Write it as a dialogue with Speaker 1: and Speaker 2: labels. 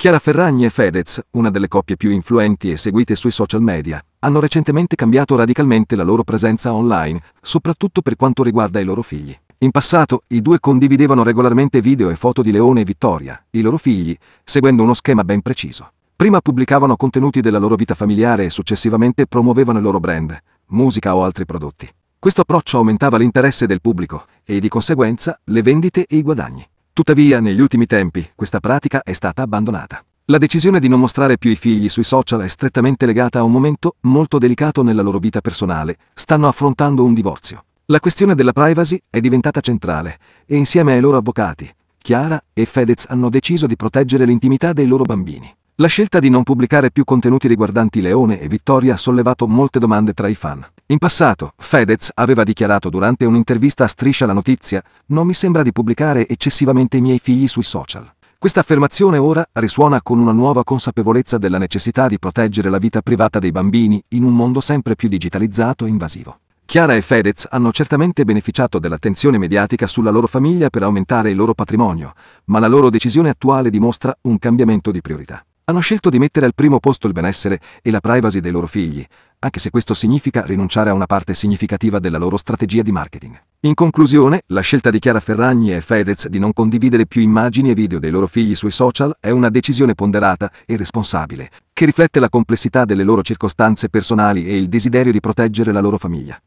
Speaker 1: Chiara Ferragni e Fedez, una delle coppie più influenti e seguite sui social media, hanno recentemente cambiato radicalmente la loro presenza online, soprattutto per quanto riguarda i loro figli. In passato i due condividevano regolarmente video e foto di Leone e Vittoria, i loro figli, seguendo uno schema ben preciso. Prima pubblicavano contenuti della loro vita familiare e successivamente promuovevano il loro brand, musica o altri prodotti. Questo approccio aumentava l'interesse del pubblico e di conseguenza le vendite e i guadagni. Tuttavia, negli ultimi tempi, questa pratica è stata abbandonata. La decisione di non mostrare più i figli sui social è strettamente legata a un momento molto delicato nella loro vita personale. Stanno affrontando un divorzio. La questione della privacy è diventata centrale e insieme ai loro avvocati, Chiara e Fedez hanno deciso di proteggere l'intimità dei loro bambini. La scelta di non pubblicare più contenuti riguardanti Leone e Vittoria ha sollevato molte domande tra i fan. In passato, Fedez aveva dichiarato durante un'intervista a Striscia la notizia «Non mi sembra di pubblicare eccessivamente i miei figli sui social». Questa affermazione ora risuona con una nuova consapevolezza della necessità di proteggere la vita privata dei bambini in un mondo sempre più digitalizzato e invasivo. Chiara e Fedez hanno certamente beneficiato dell'attenzione mediatica sulla loro famiglia per aumentare il loro patrimonio, ma la loro decisione attuale dimostra un cambiamento di priorità. Hanno scelto di mettere al primo posto il benessere e la privacy dei loro figli, anche se questo significa rinunciare a una parte significativa della loro strategia di marketing. In conclusione, la scelta di Chiara Ferragni e Fedez di non condividere più immagini e video dei loro figli sui social è una decisione ponderata e responsabile, che riflette la complessità delle loro circostanze personali e il desiderio di proteggere la loro famiglia.